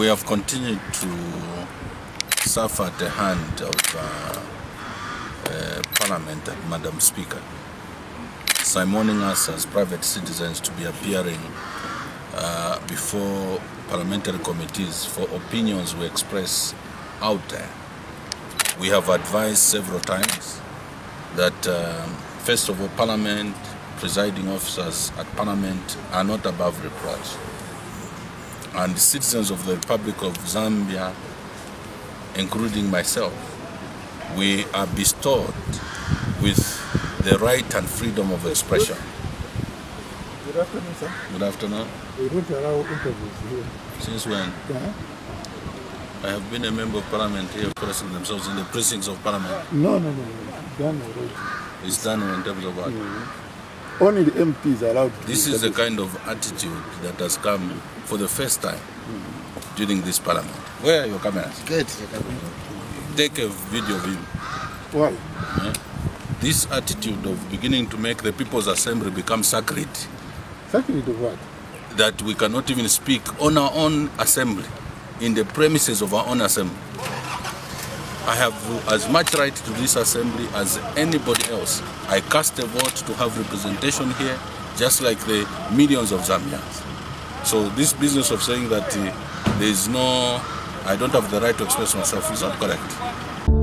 we have continued to suffer at the hand of uh, uh, Parliament and Madam Speaker, simoning us as private citizens to be appearing uh, before parliamentary committees for opinions we express out there. We have advised several times that, um, first of all, Parliament, presiding officers at Parliament are not above reproach and citizens of the Republic of Zambia, including myself, we are bestowed with the right and freedom of expression. Good afternoon, sir. Good afternoon. We don't allow interviews here. Since when? Yeah. I have been a member of parliament here expressing themselves in the precincts of parliament. No, no, no, no. Done already. It's done in terms of what? Mm. Only the MPs are allowed to This is the kind of attitude that has come for the first time during this parliament. Where are your cameras? Good. Take a video of him. Why? This attitude of beginning to make the People's Assembly become sacred, Sacred of what? that we cannot even speak on our own assembly, in the premises of our own assembly. I have as much right to this assembly as anybody else. I cast a vote to have representation here, just like the millions of Zambians. So this business of saying that uh, there is no, I don't have the right to express myself is not correct.